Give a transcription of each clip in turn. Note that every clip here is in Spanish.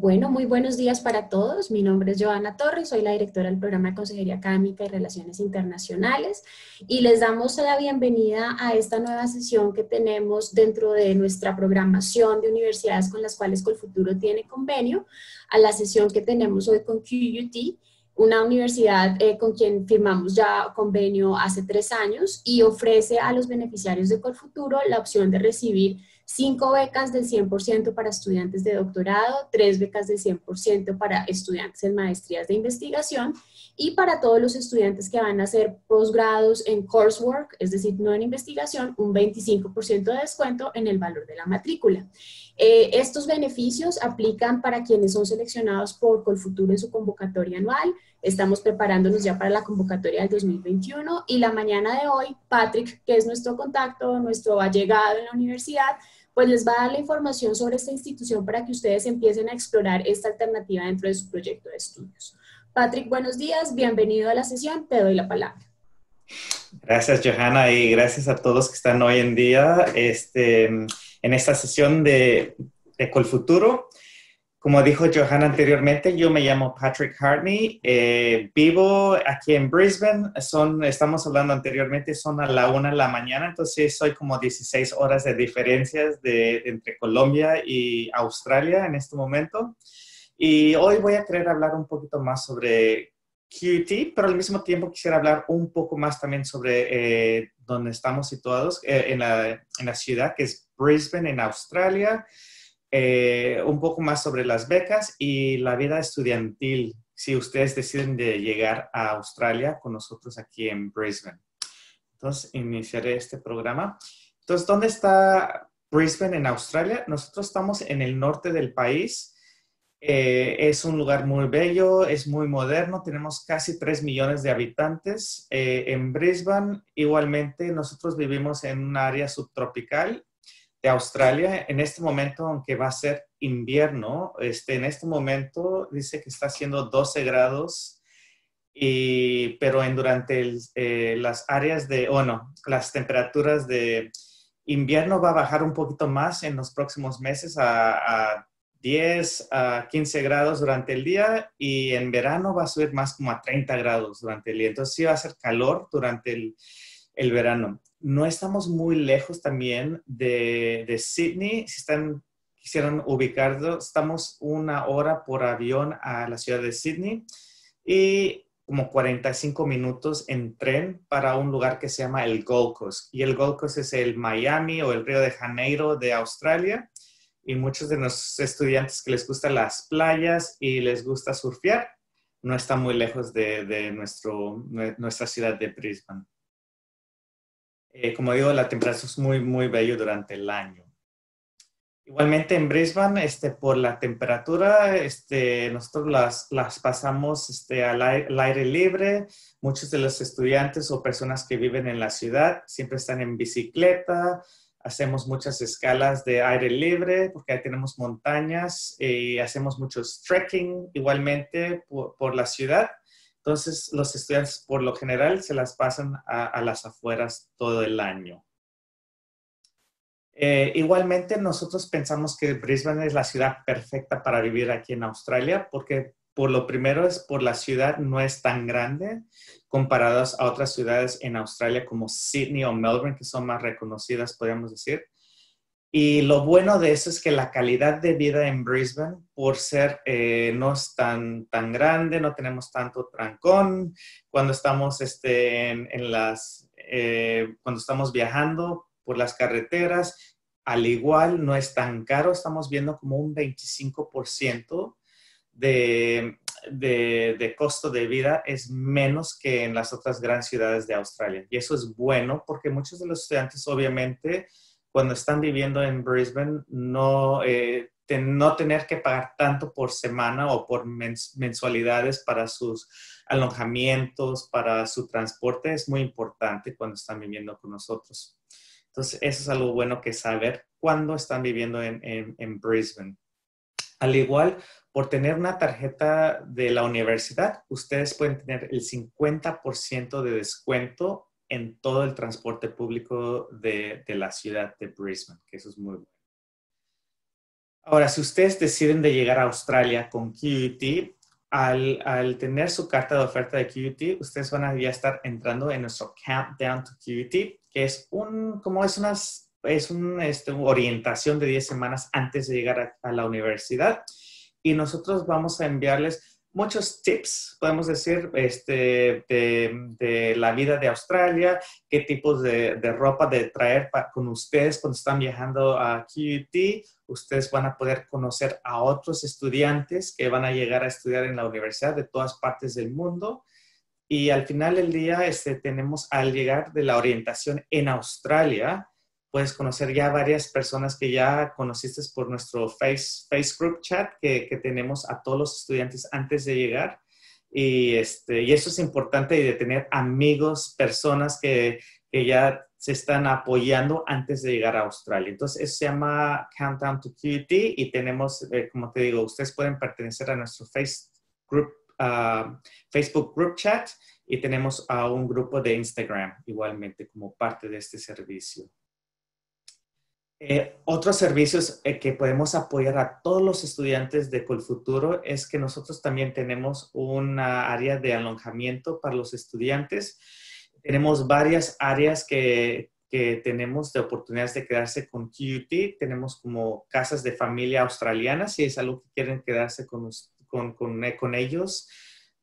Bueno, muy buenos días para todos. Mi nombre es Joana Torres, soy la directora del programa de Consejería Académica y Relaciones Internacionales y les damos la bienvenida a esta nueva sesión que tenemos dentro de nuestra programación de universidades con las cuales Colfuturo tiene convenio, a la sesión que tenemos hoy con QUT, una universidad eh, con quien firmamos ya convenio hace tres años y ofrece a los beneficiarios de Colfuturo la opción de recibir cinco becas del 100% para estudiantes de doctorado, tres becas del 100% para estudiantes en maestrías de investigación y para todos los estudiantes que van a hacer posgrados en coursework, es decir, no en investigación, un 25% de descuento en el valor de la matrícula. Eh, estos beneficios aplican para quienes son seleccionados por Colfuturo en su convocatoria anual. Estamos preparándonos ya para la convocatoria del 2021 y la mañana de hoy, Patrick, que es nuestro contacto, nuestro allegado en la universidad, pues les va a dar la información sobre esta institución para que ustedes empiecen a explorar esta alternativa dentro de su proyecto de estudios. Patrick, buenos días, bienvenido a la sesión, te doy la palabra. Gracias, Johanna, y gracias a todos que están hoy en día este, en esta sesión de, de Colfuturo. Como dijo Johanna anteriormente, yo me llamo Patrick Hartney, eh, vivo aquí en Brisbane, son, estamos hablando anteriormente, son a la una de la mañana, entonces soy como 16 horas de diferencias de, entre Colombia y Australia en este momento. Y hoy voy a querer hablar un poquito más sobre QT, pero al mismo tiempo quisiera hablar un poco más también sobre eh, dónde estamos situados eh, en, la, en la ciudad, que es Brisbane, en Australia. Eh, un poco más sobre las becas y la vida estudiantil si ustedes deciden de llegar a Australia con nosotros aquí en Brisbane. Entonces, iniciaré este programa. Entonces, ¿dónde está Brisbane en Australia? Nosotros estamos en el norte del país. Eh, es un lugar muy bello, es muy moderno, tenemos casi 3 millones de habitantes. Eh, en Brisbane, igualmente, nosotros vivimos en un área subtropical de Australia en este momento, aunque va a ser invierno, este, en este momento dice que está haciendo 12 grados, y, pero en durante eh, las áreas de, o no, las temperaturas de invierno va a bajar un poquito más en los próximos meses a, a 10 a 15 grados durante el día y en verano va a subir más como a 30 grados durante el día. Entonces sí va a ser calor durante el, el verano no estamos muy lejos también de, de Sydney. Si están, quisieran ubicarlo, estamos una hora por avión a la ciudad de Sydney y como 45 minutos en tren para un lugar que se llama el Gold Coast. Y el Gold Coast es el Miami o el Río de Janeiro de Australia. Y muchos de nuestros estudiantes que les gustan las playas y les gusta surfear, no está muy lejos de, nuestra ciudad de Brisbane. Eh, como digo, la temperatura es muy, muy bello durante el año. Igualmente en Brisbane, este, por la temperatura, este, nosotros las, las pasamos este, al, aire, libre. Muchos de los estudiantes o personas que viven en la ciudad siempre están en bicicleta. Hacemos muchas escalas de aire libre porque ahí tenemos montañas y hacemos muchos trekking igualmente por la ciudad. Entonces, los estudiantes por lo general se las pasan a, las afueras todo el año. Eh, igualmente, nosotros pensamos que Brisbane es la ciudad perfecta para vivir aquí en Australia porque por lo primero es por la ciudad no es tan grande comparadas a otras ciudades en Australia como Sydney o Melbourne, que son más reconocidas, podríamos decir. Y lo bueno de eso es que la calidad de vida en Brisbane, por ser eh, no es tan, tan grande, no tenemos tanto trancón, cuando estamos este, en, las, eh, cuando estamos viajando por las carreteras, al igual no es tan caro, estamos viendo como un 25% de, de, de, costo de vida es menos que en las otras grandes ciudades de Australia. Y eso es bueno porque muchos de los estudiantes obviamente cuando están viviendo en Brisbane, no, eh, no tener que pagar tanto por semana o por mensualidades para sus alojamientos, para su transporte, es muy importante cuando están viviendo con nosotros. Entonces, eso es algo bueno que saber cuando están viviendo en, en Brisbane. Al igual, por tener una tarjeta de la universidad, ustedes pueden tener el 50% de descuento en todo el transporte público de, la ciudad de Brisbane, que eso es muy bueno. Ahora, si ustedes deciden de llegar a Australia con QUT, al, tener su carta de oferta de QUT, ustedes van a ya estar entrando en nuestro Countdown to QUT, que es un, como es unas, es un, este, una orientación de 10 semanas antes de llegar a la universidad. Y nosotros vamos a enviarles muchos tips, podemos decir, este, de, la vida de Australia, qué tipos de, ropa de traer con ustedes cuando están viajando a QUT. Ustedes van a poder conocer a otros estudiantes que van a llegar a estudiar en la universidad de todas partes del mundo. Y al final del día este, tenemos al llegar de la orientación en Australia, puedes conocer ya varias personas que ya conociste por nuestro face, face group chat que, que, tenemos a todos los estudiantes antes de llegar. Y, este, y eso es importante de tener amigos, personas que, que ya se están apoyando antes de llegar a Australia. Entonces, eso se llama Countdown to QT y tenemos, eh, como te digo, ustedes pueden pertenecer a nuestro face group, uh, Facebook group chat y tenemos a un grupo de Instagram igualmente como parte de este servicio. Eh, otros servicios eh, que podemos apoyar a todos los estudiantes de Colfuturo es que nosotros también tenemos una área de alojamiento para los estudiantes. Tenemos varias áreas que, que tenemos de oportunidades de quedarse con QUT. Tenemos como casas de familia australianas, si es algo que quieren quedarse con, con, con, con ellos.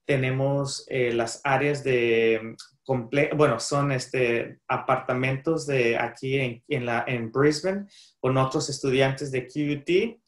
Tenemos eh, las áreas de bueno, son este, apartamentos de aquí en, en, la, en Brisbane con otros estudiantes de QUT.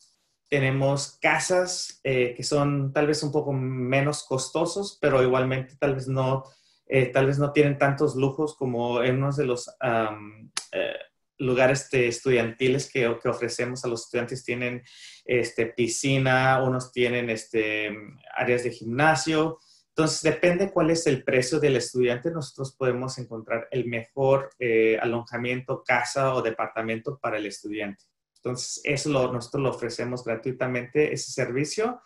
Tenemos casas eh, que son tal vez un poco menos costosos, pero igualmente tal vez no, eh, tal vez no tienen tantos lujos como en unos de los eh, lugares estudiantiles que, que, ofrecemos a los estudiantes. Tienen este, piscina, unos tienen este, áreas de gimnasio, entonces, depende cuál es el precio del estudiante, nosotros podemos encontrar el mejor eh, alojamiento, casa o departamento para el estudiante. Entonces, eso nosotros lo ofrecemos gratuitamente, ese servicio.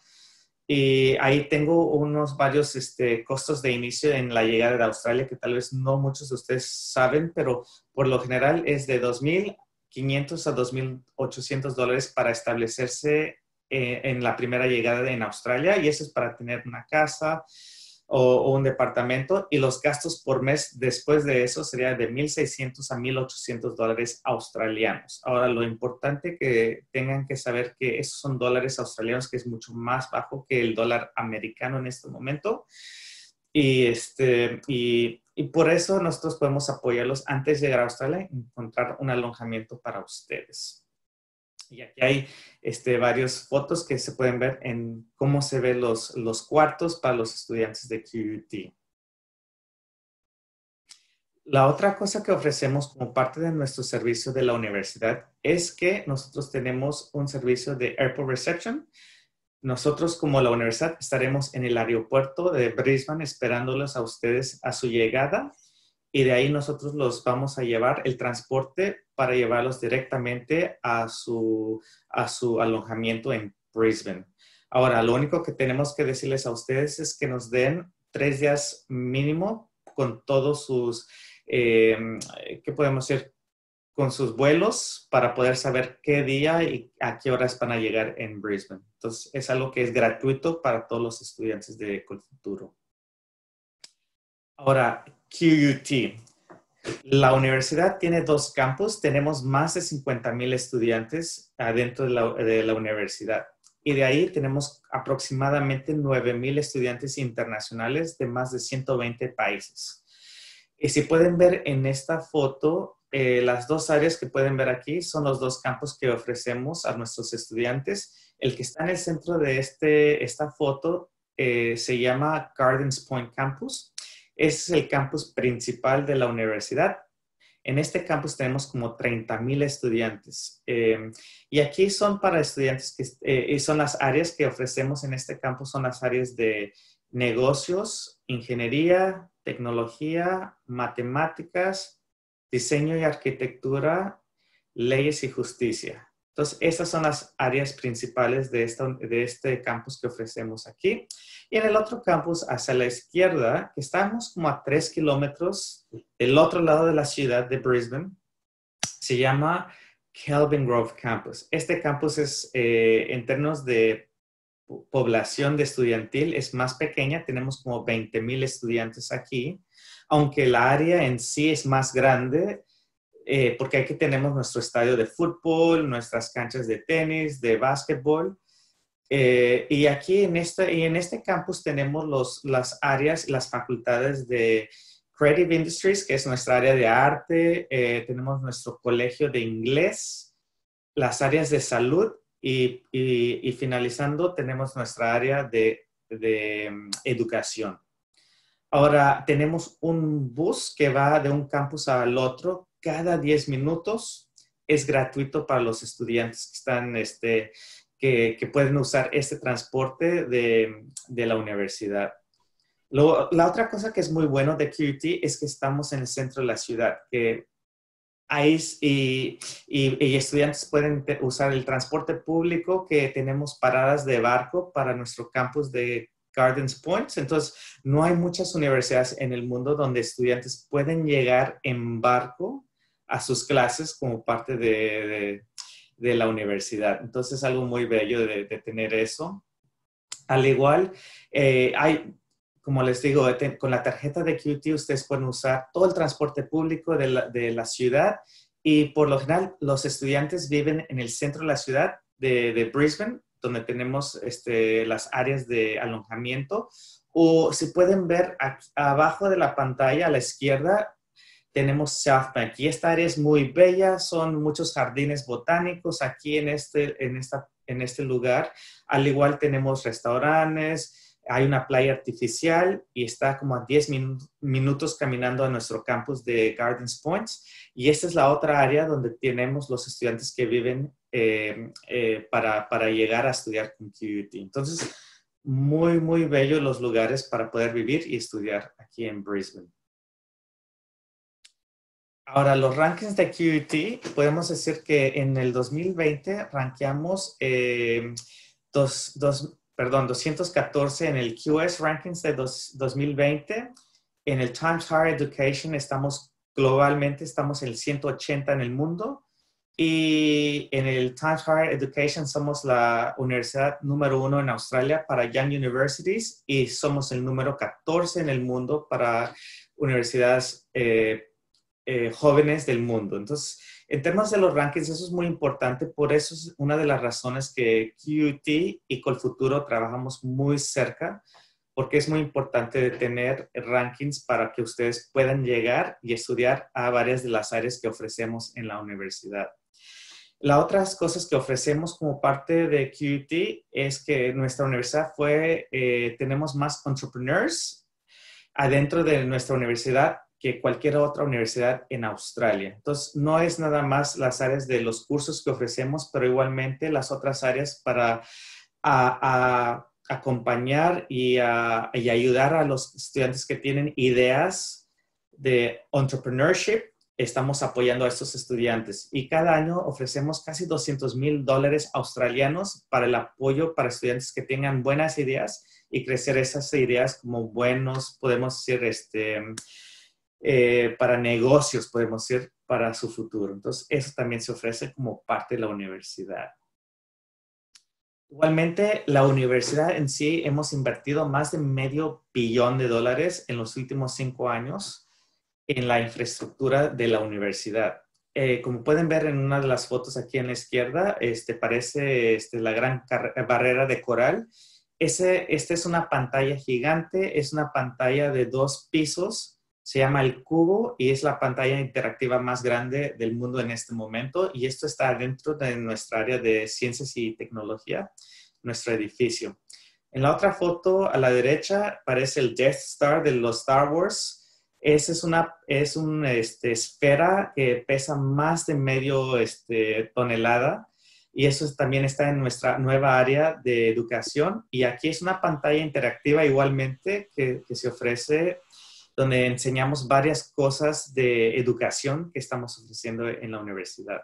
Y ahí tengo unos varios este, costos de inicio en la llegada de Australia que tal vez no muchos de ustedes saben, pero por lo general es de 2.500 a 2.800 dólares para establecerse eh, en la primera llegada en Australia y eso es para tener una casa, o, un departamento y los gastos por mes después de eso sería de 1.600 a 1.800 dólares australianos. Ahora, lo importante que tengan que saber que esos son dólares australianos, que es mucho más bajo que el dólar americano en este momento. Y, este, y, y por eso nosotros podemos apoyarlos antes de llegar a Australia, encontrar un alojamiento para ustedes. Y aquí hay este, varias fotos que se pueden ver en cómo se ven los, los cuartos para los estudiantes de QUT. La otra cosa que ofrecemos como parte de nuestro servicio de la universidad es que nosotros tenemos un servicio de Airport Reception. Nosotros como la universidad estaremos en el aeropuerto de Brisbane esperándolos a ustedes a su llegada y de ahí nosotros los vamos a llevar el transporte para llevarlos directamente a su, a su alojamiento en Brisbane. Ahora, lo único que tenemos que decirles a ustedes es que nos den tres días mínimo con todos sus, eh, ¿qué podemos decir? Con sus vuelos para poder saber qué día y a qué horas van a llegar en Brisbane. Entonces, es algo que es gratuito para todos los estudiantes de Colfuturo. Ahora, QUT. La universidad tiene dos campus, tenemos más de 50 mil estudiantes adentro de la, universidad y de ahí tenemos aproximadamente 9 mil estudiantes internacionales de más de 120 países. Y si pueden ver en esta foto, eh, las dos áreas que pueden ver aquí son los dos campos que ofrecemos a nuestros estudiantes. El que está en el centro de este, esta foto eh, se llama Gardens Point Campus es el campus principal de la universidad. En este campus tenemos como 30 mil estudiantes. Eh, y aquí son para estudiantes eh, son las áreas que ofrecemos en este campus, son las áreas de negocios, ingeniería, tecnología, matemáticas, diseño y arquitectura, leyes y justicia. Entonces, estas son las áreas principales de, de este campus que ofrecemos aquí. Y en el otro campus, hacia la izquierda, que estamos como a tres kilómetros del otro lado de la ciudad de Brisbane, se llama Kelvin Grove Campus. Este campus es, eh, en términos de población de estudiantil, es más pequeña. Tenemos como 20 mil estudiantes aquí, aunque el área en sí es más grande, eh, porque aquí tenemos nuestro estadio de fútbol, nuestras canchas de tenis, de básquetbol. Eh, y aquí en este, y en este campus tenemos los, las áreas, las facultades de Creative Industries, que es nuestra área de arte, eh, tenemos nuestro colegio de inglés, las áreas de salud y, y, finalizando tenemos nuestra área de, de mm, educación. Ahora tenemos un bus que va de un campus al otro cada 10 minutos. Es gratuito para los estudiantes que están, este, que, que pueden usar este transporte de, de la universidad la otra cosa que es muy bueno de QUT es que estamos en el centro de la ciudad, que hay y, y, estudiantes pueden usar el transporte público, que tenemos paradas de barco para nuestro campus de Gardens Points. Entonces, no hay muchas universidades en el mundo donde estudiantes pueden llegar en barco a sus clases como parte de, de, la universidad. Entonces, es algo muy bello de, tener eso. Al igual, eh, hay, como les digo, con la tarjeta de QT ustedes pueden usar todo el transporte público de la, ciudad y por lo general los estudiantes viven en el centro de la ciudad de, Brisbane, donde tenemos este, las áreas de alojamiento. O si pueden ver abajo de la pantalla a la izquierda, tenemos South Bank. Y esta área es muy bella, son muchos jardines botánicos aquí en este, en esta, en este lugar. Al igual tenemos restaurantes, hay una playa artificial y está como a 10 minutos caminando a nuestro campus de Gardens Points. Y esta es la otra área donde tenemos los estudiantes que viven eh, eh, para, para, llegar a estudiar con QUT. Entonces, muy, muy bellos los lugares para poder vivir y estudiar aquí en Brisbane. Ahora, los rankings de QUT, podemos decir que en el 2020 rankeamos eh, dos, dos, perdón, 214 en el QS Rankings de 2020. En el Times Higher Education estamos globalmente, estamos en el 180 en el mundo. Y en el Times Higher Education somos la universidad número uno en Australia para Young Universities y somos el número 14 en el mundo para universidades eh, eh, jóvenes del mundo. Entonces, en temas de los rankings, eso es muy importante, por eso es una de las razones que QUT y Colfuturo trabajamos muy cerca, porque es muy importante tener rankings para que ustedes puedan llegar y estudiar a varias de las áreas que ofrecemos en la universidad. Las otras cosas que ofrecemos como parte de QUT es que nuestra universidad fue, eh, tenemos más entrepreneurs adentro de nuestra universidad que cualquier otra universidad en Australia. Entonces, no es nada más las áreas de los cursos que ofrecemos, pero igualmente las otras áreas para acompañar y, y, ayudar a los estudiantes que tienen ideas de entrepreneurship. Estamos apoyando a estos estudiantes y cada año ofrecemos casi 200 mil dólares australianos para el apoyo para estudiantes que tengan buenas ideas y crecer esas ideas como buenos, podemos decir, este, eh, para negocios, podemos decir, para su futuro. Entonces, eso también se ofrece como parte de la universidad. Igualmente, la universidad en sí hemos invertido más de medio billón de dólares en los últimos cinco años en la infraestructura de la universidad. Eh, como pueden ver en una de las fotos aquí en la izquierda, este, parece este, la gran barrera de coral. Ese, esta es una pantalla gigante, es una pantalla de dos pisos se llama el Cubo y es la pantalla interactiva más grande del mundo en este momento y esto está dentro de nuestra área de ciencias y tecnología, nuestro edificio. En la otra foto a la derecha parece el Death Star de los Star Wars. Esa es una, es una este, esfera que pesa más de medio este, tonelada y eso también está en nuestra nueva área de educación. Y aquí es una pantalla interactiva igualmente que, que se ofrece donde enseñamos varias cosas de educación que estamos ofreciendo en la universidad.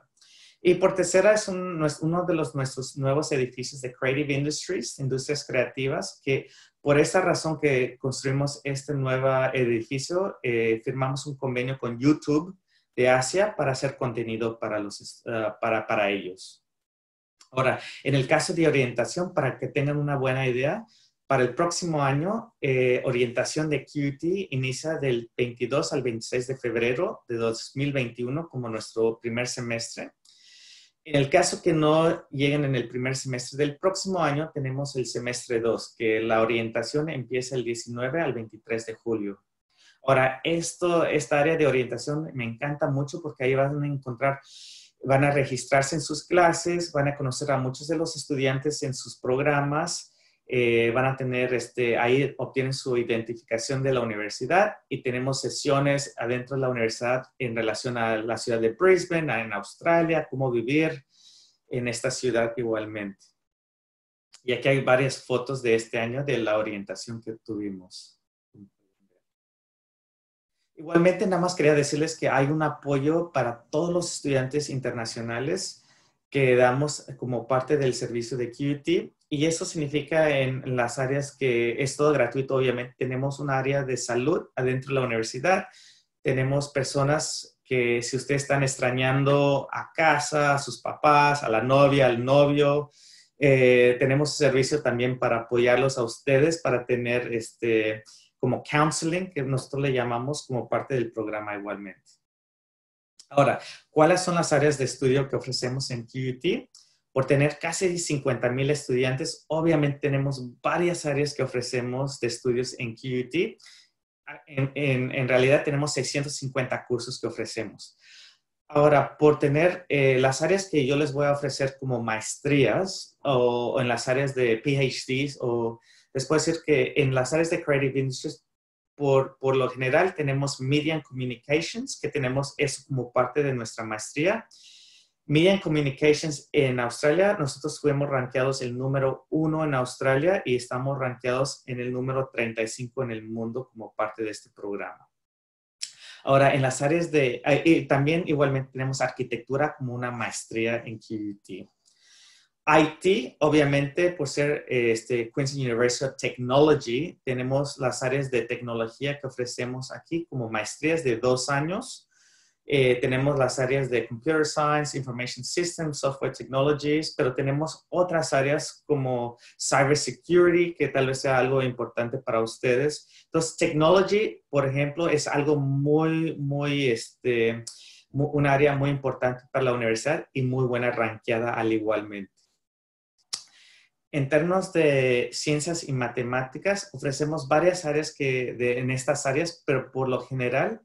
Y por tercera es uno de los, nuestros nuevos edificios de Creative Industries, Industrias Creativas, que por esta razón que construimos este nuevo edificio, eh, firmamos un convenio con YouTube de Asia para hacer contenido ah, para, para ellos. Ahora, en el caso de orientación, para que tengan una buena idea, para el próximo año, eh, orientación de QT inicia del 22 al 26 de febrero de 2021 como nuestro primer semestre. En el caso que no lleguen en el primer semestre del próximo año, tenemos el semestre 2, que la orientación empieza el 19 al 23 de julio. Ahora, esto, esta área de orientación me encanta mucho porque ahí van a encontrar, van a registrarse en sus clases, van a conocer a muchos de los estudiantes en sus programas, eh, van a tener, este, ahí obtienen su identificación de la universidad y tenemos sesiones adentro de la universidad en relación a la ciudad de Brisbane, en Australia, cómo vivir en esta ciudad igualmente. Y aquí hay varias fotos de este año de la orientación que tuvimos. Igualmente, nada más quería decirles que hay un apoyo para todos los estudiantes internacionales que damos como parte del servicio de QT y eso significa en, las áreas que es todo gratuito, obviamente. Tenemos un área de salud adentro de la universidad. Tenemos personas que si ustedes están extrañando a casa, a sus papás, a la novia, al novio, eh, tenemos servicio también para apoyarlos a ustedes, para tener este, como counseling, que nosotros le llamamos como parte del programa igualmente. Ahora, ¿cuáles son las áreas de estudio que ofrecemos en QUT? Por tener casi 50 mil estudiantes, obviamente tenemos varias áreas que ofrecemos de estudios en QUT. En, realidad tenemos 650 cursos que ofrecemos. Ahora, por tener eh, las áreas que yo les voy a ofrecer como maestrías o, en las áreas de PhDs o les puedo decir que en las áreas de Creative Industries, por, por lo general tenemos Media and Communications, que tenemos eso como parte de nuestra maestría. Media Communications en Australia, nosotros fuimos rankeados el número uno en Australia y estamos rankeados en el número 35 en el mundo como parte de este programa. Ahora, en las áreas de, también igualmente tenemos arquitectura como una maestría en QUT. IT, obviamente, por ser este, Queen's University of Technology, tenemos las áreas de tecnología que ofrecemos aquí como maestrías de dos años eh, tenemos las áreas de Computer Science, Information Systems, Software Technologies, pero tenemos otras áreas como Cybersecurity, que tal vez sea algo importante para ustedes. Entonces, Technology, por ejemplo, es algo muy, muy, este, un área muy importante para la universidad y muy buena ranqueada al igualmente. En términos de ciencias y matemáticas, ofrecemos varias áreas que en estas áreas, pero por lo general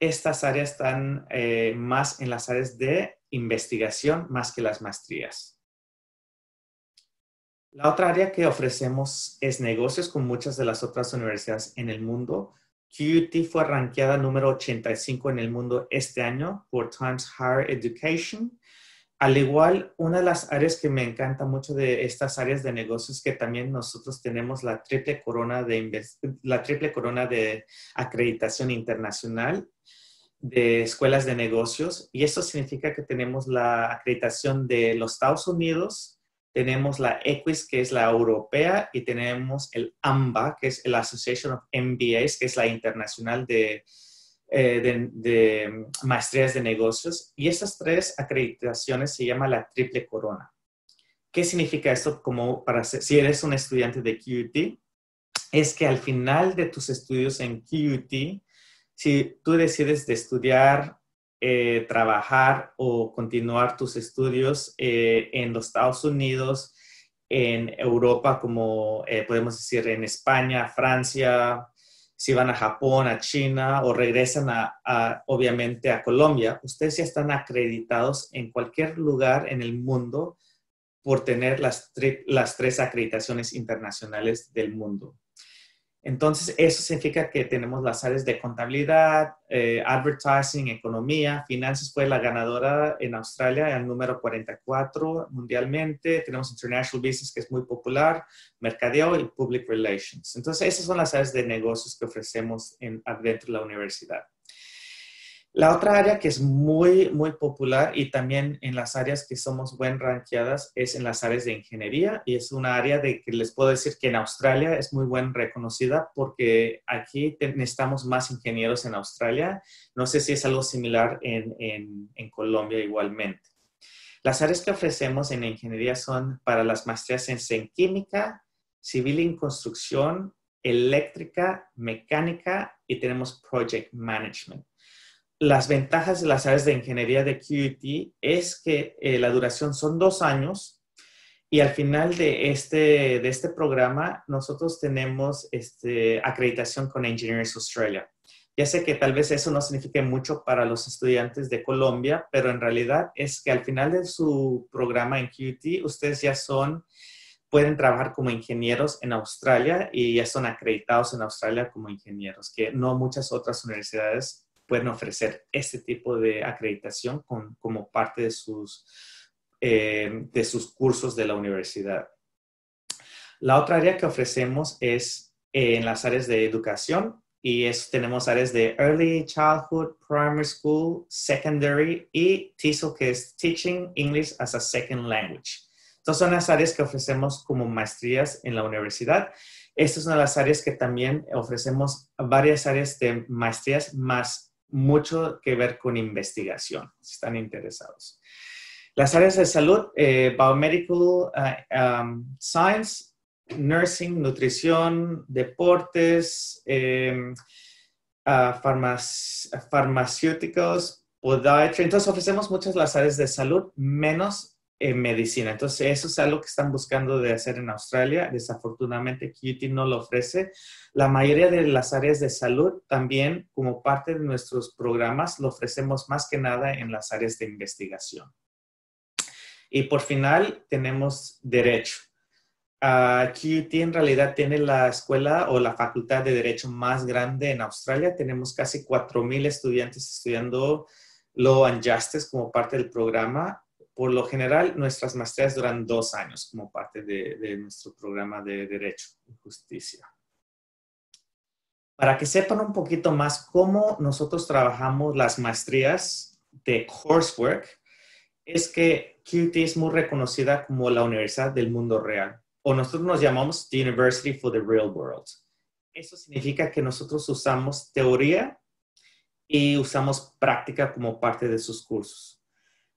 estas áreas están eh, más en las áreas de investigación más que las maestrías. La otra área que ofrecemos es negocios con muchas de las otras universidades en el mundo. QUT fue rankeada número 85 en el mundo este año por Times Higher Education al igual, una de las áreas que me encanta mucho de estas áreas de negocios que también nosotros tenemos la triple corona de, la triple corona de acreditación internacional de escuelas de negocios y eso significa que tenemos la acreditación de los Estados Unidos, tenemos la EQUIS que es la europea y tenemos el AMBA que es la Association of MBAs que es la internacional de eh, de, maestrías de negocios y esas tres acreditaciones se llama la triple corona. ¿Qué significa esto como para si eres un estudiante de QUT? Es que al final de tus estudios en QUT, si tú decides de estudiar, eh, trabajar o continuar tus estudios eh, en los Estados Unidos, en Europa, como podemos decir en España, Francia, si van a Japón, a China o regresan a, obviamente a Colombia, ustedes ya están acreditados en cualquier lugar en el mundo por tener las, las tres acreditaciones internacionales del mundo. Entonces, eso significa que tenemos las áreas de contabilidad, eh, advertising, economía, finanzas fue la ganadora en Australia, el número 44 mundialmente. Tenemos International Business, que es muy popular, mercadeo y public relations. Entonces, esas son las áreas de negocios que ofrecemos en, dentro de la universidad. La otra área que es muy, muy popular y también en las áreas que somos buen ranqueadas es en las áreas de ingeniería y es una área de que les puedo decir que en Australia es muy buen reconocida porque aquí necesitamos más ingenieros en Australia. No sé si es algo similar en, en, en Colombia igualmente. Las áreas que ofrecemos en ingeniería son para las maestrías en química, civil y construcción, eléctrica, mecánica y tenemos project management las ventajas de las áreas de ingeniería de QUT es que eh, la duración son dos años y al final de este, de este programa nosotros tenemos este, acreditación con Engineers Australia. Ya sé que tal vez eso no signifique mucho para los estudiantes de Colombia, pero en realidad es que al final de su programa en QUT ustedes ya son, pueden trabajar como ingenieros en Australia y ya son acreditados en Australia como ingenieros, que no muchas otras universidades pueden ofrecer este tipo de acreditación como parte de sus, eh, de sus cursos de la universidad. La otra área que ofrecemos es en las áreas de educación y tenemos áreas de Early Childhood, Primary School, Secondary y TESOL, que es Teaching English as a Second Language. Entonces son las áreas que ofrecemos como maestrías en la universidad. Estas son las áreas que también ofrecemos varias áreas de maestrías más mucho que ver con investigación, si están interesados. Las áreas de salud, eh, biomedical eh, um, science, nursing, nutrición, deportes, eh, farmacéuticos, podiatría. Entonces ofrecemos muchas las áreas de salud, menos en medicina. Entonces, eso es algo que están buscando de hacer en Australia. Desafortunadamente, QT no lo ofrece. La mayoría de las áreas de salud también, como parte de nuestros programas, lo ofrecemos más que nada en las áreas de investigación. Y por final, tenemos derecho. Uh, QUT en realidad tiene la escuela o la facultad de derecho más grande en Australia. Tenemos casi 4.000 estudiantes estudiando Law and Justice como parte del programa por lo general, nuestras maestrías duran dos años como parte de, nuestro programa de Derecho y Justicia. Para que sepan un poquito más cómo nosotros trabajamos las maestrías de coursework, es que QT es muy reconocida como la universidad del mundo real, o nosotros nos llamamos The University for the Real World. Eso significa que nosotros usamos teoría y usamos práctica como parte de sus cursos.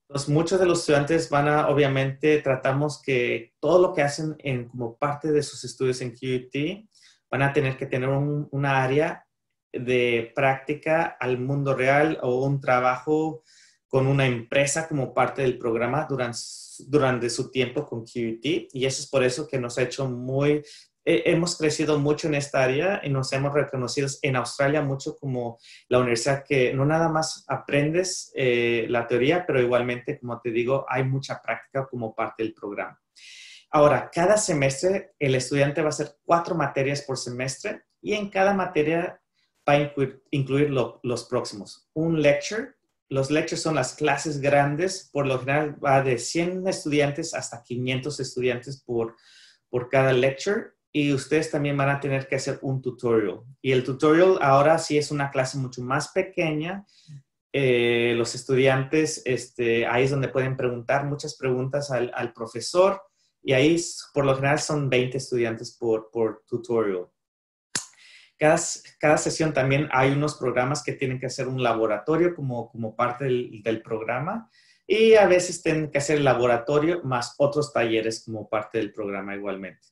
Entonces, muchos de los estudiantes van a, obviamente, tratamos que todo lo que hacen en, como parte de sus estudios en QUT, van a tener que tener un, una área de práctica al mundo real o un trabajo con una empresa como parte del programa durante, durante su tiempo con QUT. Y eso es por eso que nos ha hecho muy hemos crecido mucho en esta área y nos hemos reconocido en Australia mucho como la universidad que no nada más aprendes eh, la teoría, pero igualmente, como te digo, hay mucha práctica como parte del programa. Ahora, cada semestre el estudiante va a hacer cuatro materias por semestre y en cada materia va a incluir, los próximos. Un lecture. Los lectures son las clases grandes, por lo general va de 100 estudiantes hasta 500 estudiantes por, por cada lecture y ustedes también van a tener que hacer un tutorial. Y el tutorial ahora sí es una clase mucho más pequeña. Eh, los estudiantes, este, ahí es donde pueden preguntar muchas preguntas al, profesor y ahí por lo general son 20 estudiantes por, por tutorial. Cada, cada, sesión también hay unos programas que tienen que hacer un laboratorio como, como parte del, del programa y a veces tienen que hacer el laboratorio más otros talleres como parte del programa igualmente.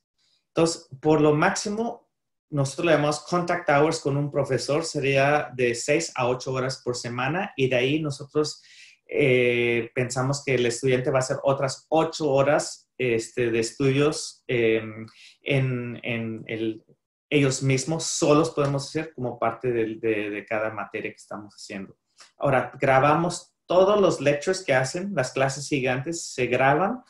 Entonces, por lo máximo, nosotros le llamamos contact hours con un profesor, sería de 6 a 8 horas por semana y de ahí nosotros eh, pensamos que el estudiante va a hacer otras 8 horas este, de estudios em, en, en el, ellos mismos, solos podemos hacer como parte de, de, de cada materia que estamos haciendo. Ahora, grabamos todos los lectures que hacen, las clases gigantes se graban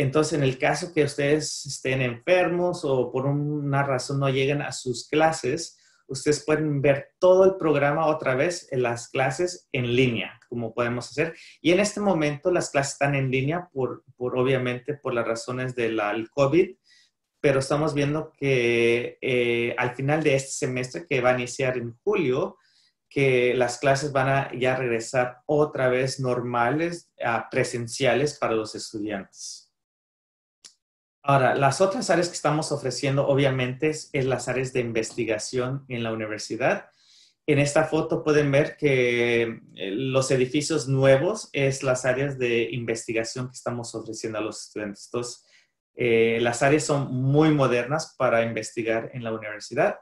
entonces, en el caso que ustedes estén enfermos o por una razón no lleguen a sus clases, ustedes pueden ver todo el programa otra vez en las clases en línea, como podemos hacer. Y en este momento las clases están en línea por, por obviamente, por las razones del COVID, pero estamos viendo que eh, al final de este semestre, que va a iniciar en julio, que las clases van a ya regresar otra vez normales, presenciales para los estudiantes. Ahora, las otras áreas que estamos ofreciendo, obviamente, es, las áreas de investigación en la universidad. En esta foto pueden ver que eh, los edificios nuevos es las áreas de investigación que estamos ofreciendo a los estudiantes. Entonces, eh, las áreas son muy modernas para investigar en la universidad.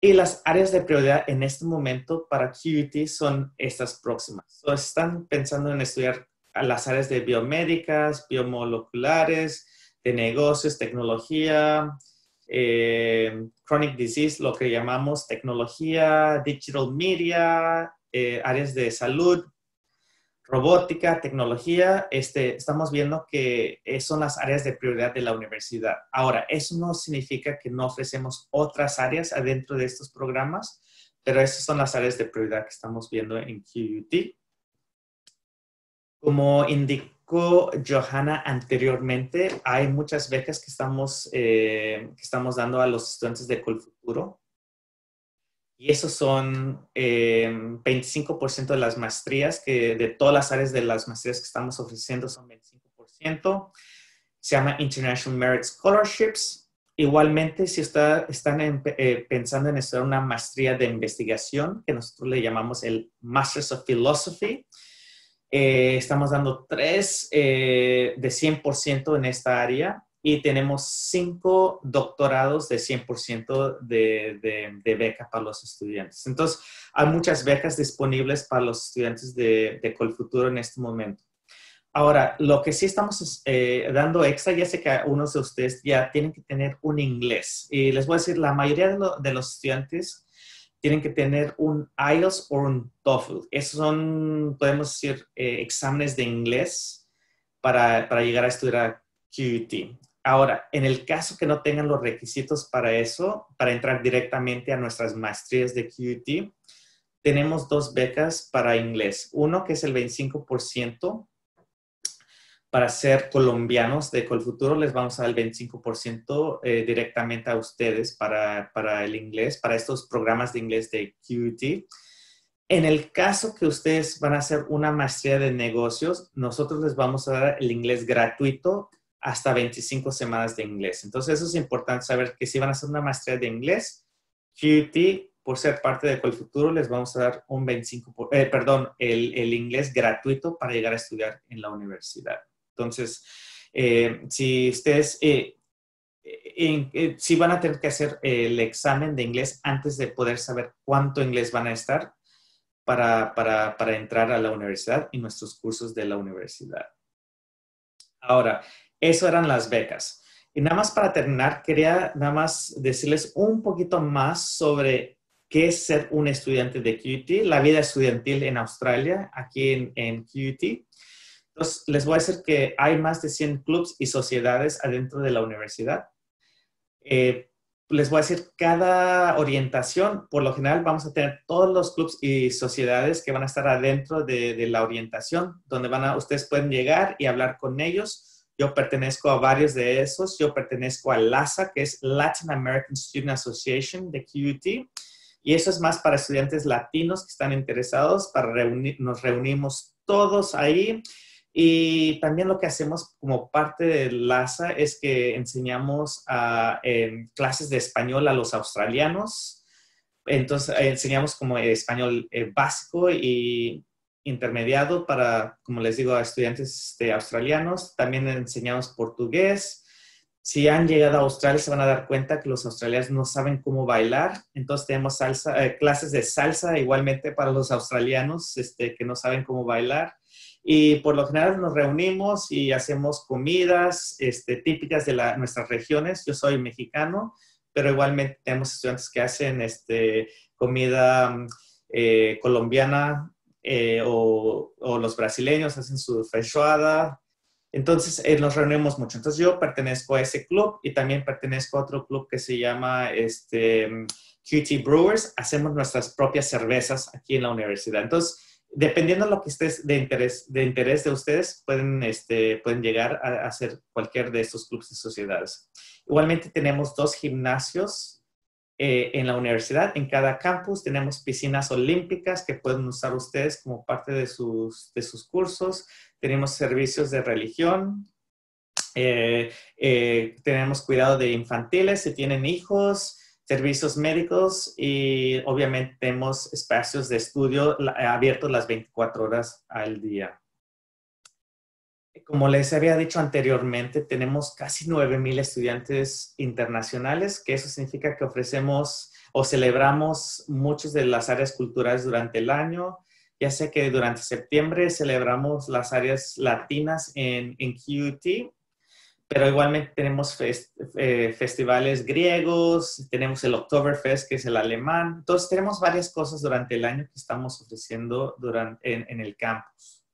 Y las áreas de prioridad en este momento para QUT son estas próximas. están pensando en estudiar las áreas de biomédicas, biomoleculares, de negocios, tecnología, eh, chronic disease, lo que llamamos tecnología, digital media, eh, áreas de salud, robótica, tecnología, este, estamos viendo que eh, son las áreas de prioridad de la universidad. Ahora, eso no significa que no ofrecemos otras áreas adentro de estos programas, pero esas son las áreas de prioridad que estamos viendo en QUT. Como indicó Johanna anteriormente, hay muchas becas que estamos, eh, que estamos dando a los estudiantes de Colfuturo y esos son 25% eh, de las maestrías, que de todas las áreas de las maestrías que estamos ofreciendo son 25%. Se llama International Merit Scholarships. Igualmente, si está, están eh, pensando en estudiar una maestría de investigación, que nosotros le llamamos el Masters of Philosophy, eh, estamos dando tres de 100% en esta área y tenemos cinco doctorados de 100% de, de, de, beca para los estudiantes. Entonces, hay muchas becas disponibles para los estudiantes de, de Colfuturo en este momento. Ahora, lo que sí estamos eh, dando extra, ya sé que unos de ustedes ya tienen que tener un inglés. Y les voy a decir, la mayoría de, los estudiantes tienen que tener un IELTS o un TOEFL. Esos son, podemos decir, eh, exámenes de inglés para, para llegar a estudiar QUT. Ahora, en el caso que no tengan los requisitos para eso, para entrar directamente a nuestras maestrías de QUT, tenemos dos becas para inglés. Uno que es el 25% para ser colombianos de Colfuturo, les vamos a dar el 25% eh, directamente a ustedes para, para el inglés, para estos programas de inglés de QUT. En el caso que ustedes van a hacer una maestría de negocios, nosotros les vamos a dar el inglés gratuito hasta 25 semanas de inglés. Entonces, eso es importante saber que si van a hacer una maestría de inglés, QT, por ser parte de Colfuturo, les vamos a dar un 25, eh, perdón, el, el, inglés gratuito para llegar a estudiar en la universidad. Entonces, eh, si ustedes, eh, si van a tener que hacer el examen de inglés antes de poder saber cuánto inglés van a estar para, para, para entrar a la universidad y nuestros cursos de la universidad. Ahora, eso eran las becas. Y nada más para terminar, quería nada más decirles un poquito más sobre qué es ser un estudiante de QUT, la vida estudiantil en Australia, aquí en, en QUT. Les voy a decir que hay más de 100 clubs y sociedades adentro de la universidad. Eh, les voy a decir, cada orientación, por lo general, vamos a tener todos los clubs y sociedades que van a estar adentro de, de la orientación, donde van a, ustedes pueden llegar y hablar con ellos yo pertenezco a varios de esos. Yo pertenezco a LASA, que es Latin American Student Association de QUT. Y eso es más para estudiantes latinos que están interesados. Para reunir, nos reunimos todos ahí. Y también lo que hacemos como parte de LASA es que enseñamos clases de español a los australianos. Entonces, enseñamos como español eh, básico y intermediado para, como les digo, a estudiantes este, australianos. También enseñamos portugués. Si han llegado a Australia, se van a dar cuenta que los australianos no saben cómo bailar. Entonces tenemos salsa, eh, clases de salsa igualmente para los australianos este, que no saben cómo bailar. Y por lo general nos reunimos y hacemos comidas este, típicas de la, nuestras regiones. Yo soy mexicano, pero igualmente tenemos estudiantes que hacen este, comida eh, colombiana, eh, o, los brasileños hacen su feijoada. Entonces, eh, nos reunimos mucho. Entonces, yo pertenezco a ese club y también pertenezco a otro club que se llama este, QT Brewers. Hacemos nuestras propias cervezas aquí en la universidad. Entonces, dependiendo de lo que estés de interés de, interés de ustedes, pueden, este, pueden llegar a, hacer cualquier de estos clubes y sociedades. Igualmente, tenemos dos gimnasios eh, en la universidad. En cada campus tenemos piscinas olímpicas que pueden usar ustedes como parte de sus, de sus cursos. Tenemos servicios de religión. Eh, eh, tenemos cuidado de infantiles si tienen hijos, servicios médicos y obviamente tenemos espacios de estudio abiertos las 24 horas al día. Como les había dicho anteriormente, tenemos casi 9,000 estudiantes internacionales, que eso significa que ofrecemos o celebramos muchas de las áreas culturales durante el año. Ya sé que durante septiembre celebramos las áreas latinas en, en QUT, pero igualmente tenemos eh, festivales griegos, tenemos el Oktoberfest, que es el alemán. Entonces, tenemos varias cosas durante el año que estamos ofreciendo durante, en, en el campus.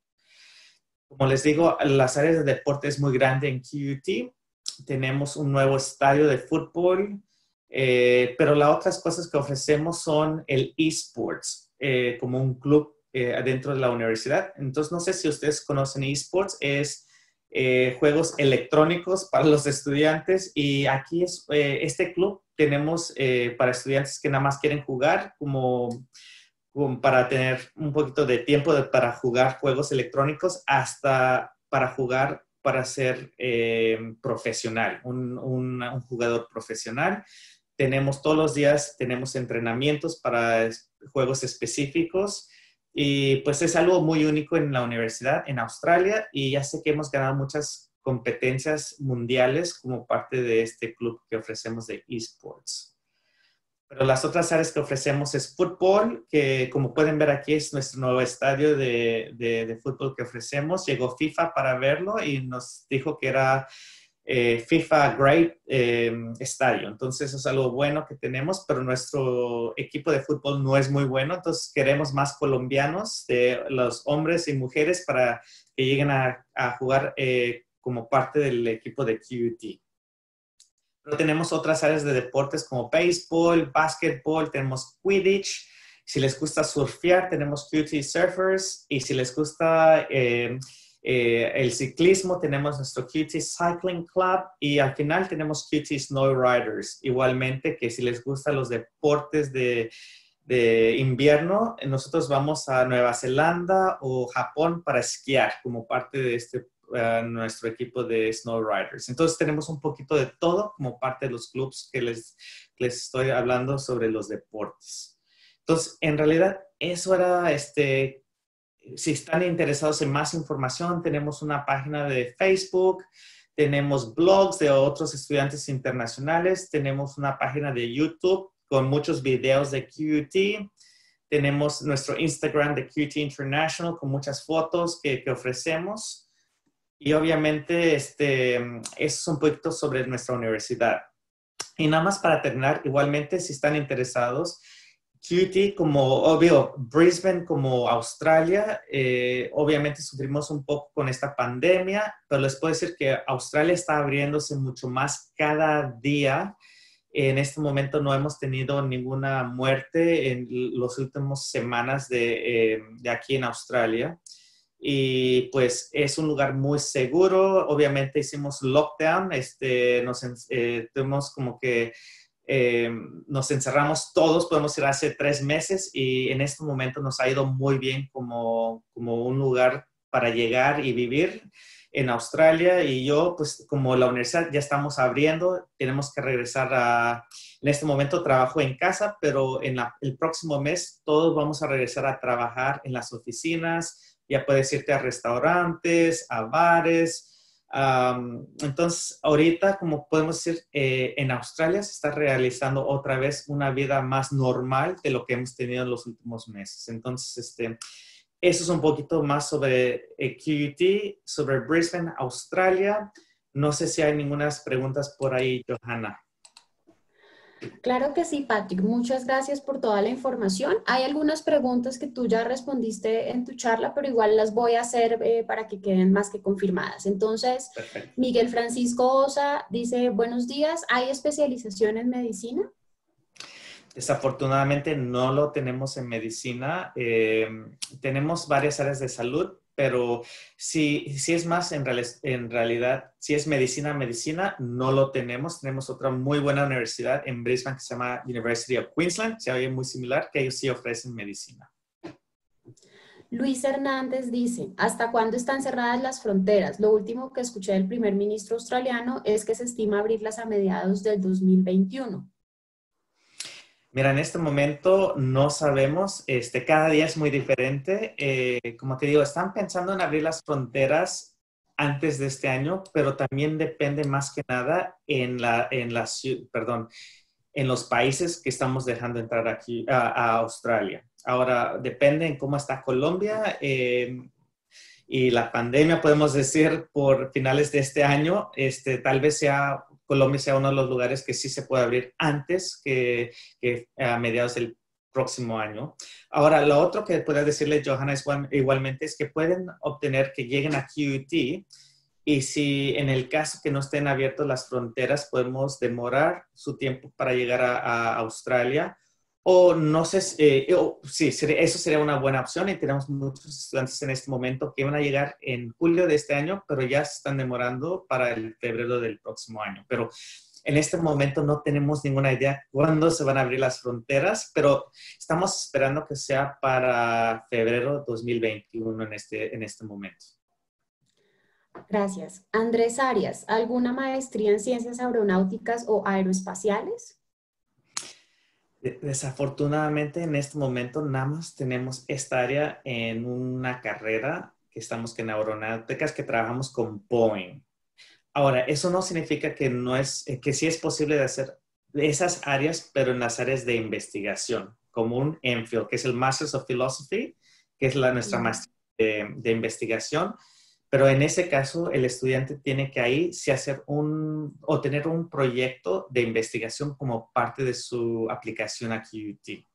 Como les digo, las áreas de deporte es muy grande en QUT. Tenemos un nuevo estadio de fútbol, eh, pero las otras cosas que ofrecemos son el esports, eh, como un club eh, adentro de la universidad. Entonces, no sé si ustedes conocen esports, es juegos electrónicos para los estudiantes y aquí es este club tenemos para estudiantes que nada más quieren jugar como para tener un poquito de tiempo para jugar juegos electrónicos hasta para jugar para ser eh, profesional, un, un, jugador profesional. Tenemos todos los días, tenemos entrenamientos para juegos específicos y pues es algo muy único en la universidad en Australia y ya sé que hemos ganado muchas competencias mundiales como parte de este club que ofrecemos de esports. Pero las otras áreas que ofrecemos es fútbol, que como pueden ver aquí es nuestro nuevo estadio de, de, fútbol que ofrecemos. Llegó FIFA para verlo y nos dijo que era eh, FIFA Great eh, Estadio. Entonces es algo bueno que tenemos, pero nuestro equipo de fútbol no es muy bueno. Entonces queremos más colombianos, de los hombres y mujeres, para que lleguen a, a jugar eh, como parte del equipo de QUT tenemos otras áreas de deportes como béisbol, básquetbol, tenemos Quidditch. Si les gusta surfear, tenemos QT Surfers. Y si les gusta eh, eh, el ciclismo, tenemos nuestro QT Cycling Club. Y al final tenemos QT Snow Riders. Igualmente, que si les gustan los deportes de, de invierno, nosotros vamos a Nueva Zelanda o Japón para esquiar como parte de este nuestro equipo de Snow Riders. Entonces tenemos un poquito de todo como parte de los clubs que les, les estoy hablando sobre los deportes. Entonces, en realidad, eso era, este, si están interesados en más información, tenemos una página de Facebook, tenemos blogs de otros estudiantes internacionales, tenemos una página de YouTube con muchos videos de QUT, tenemos nuestro Instagram de QUT International con muchas fotos que, ofrecemos. Y obviamente, este, eso es un poquito sobre nuestra universidad. Y nada más para terminar, igualmente, si están interesados, QT como, obvio, Brisbane como Australia, eh, obviamente sufrimos un poco con esta pandemia, pero les puedo decir que Australia está abriéndose mucho más cada día. En este momento no hemos tenido ninguna muerte en las últimas semanas de, eh, de aquí en Australia y pues es un lugar muy seguro. Obviamente hicimos lockdown, este, nos eh, como que eh, nos encerramos todos, podemos ir hace tres meses y en este momento nos ha ido muy bien como, como un lugar para llegar y vivir en Australia y yo, pues como la universidad ya estamos abriendo, tenemos que regresar a, en este momento trabajo en casa, pero en el próximo mes todos vamos a regresar a trabajar en las oficinas, ya puedes irte a restaurantes, a bares. Entonces, ahorita, como podemos decir, eh, en Australia se está realizando otra vez una vida más normal de lo que hemos tenido en los últimos meses. Entonces, este, eso es un poquito más sobre eh, QUT, sobre Brisbane, Australia. No sé si hay ninguna preguntas por ahí, Johanna. Claro que sí, Patrick. Muchas gracias por toda la información. Hay algunas preguntas que tú ya respondiste en tu charla, pero igual las voy a hacer eh, para que queden más que confirmadas. Entonces, Miguel Francisco Osa dice, buenos días, ¿hay especialización en medicina? Desafortunadamente no lo tenemos en medicina. Eh, tenemos varias áreas de salud, pero si, si es más en, en realidad, si es medicina, medicina, no lo tenemos. Tenemos otra muy buena universidad en Brisbane que se llama University of Queensland, se oye muy similar, que ellos sí ofrecen medicina. Luis Hernández dice, ¿hasta cuándo están cerradas las fronteras? Lo último que escuché del primer ministro australiano es que se estima abrirlas a mediados del 2021. Mira, en este momento no sabemos, este, cada día es muy diferente. Eh, como te digo, están pensando en abrir las fronteras antes de este año, pero también depende más que nada en la, en la perdón, en los países que estamos dejando entrar aquí a Australia. Ahora, depende en cómo está Colombia eh, y la pandemia, podemos decir, por finales de este año, este, tal vez sea Colombia sea uno de los lugares que sí se puede abrir antes que, a mediados del próximo año. Ahora, lo otro que puedo decirle, Johanna, igualmente es que pueden obtener que lleguen a QUT y si en el caso que no estén abiertas las fronteras, podemos demorar su tiempo para llegar a Australia o no sé, eh, sí, eso sería una buena opción y tenemos muchos estudiantes en este momento que van a llegar en julio de este año, pero ya se están demorando para el febrero del próximo año. Pero en este momento no tenemos ninguna idea cuándo se van a abrir las fronteras, pero estamos esperando que sea para febrero 2021 en este, en este momento. Gracias. Andrés Arias, ¿alguna maestría en ciencias aeronáuticas o aeroespaciales? Desafortunadamente en este momento nada más tenemos esta área en una carrera que estamos en aeronáuticas que trabajamos con Boeing. Ahora, eso no significa que no es, eh, que sí es posible de hacer esas áreas, pero en las áreas de investigación, como un MPhil, que es el Masters of Philosophy, que es la, nuestra maestría de investigación pero en ese caso, el estudiante tiene que ahí sí hacer un o tener un proyecto de investigación como parte de su aplicación a QUT.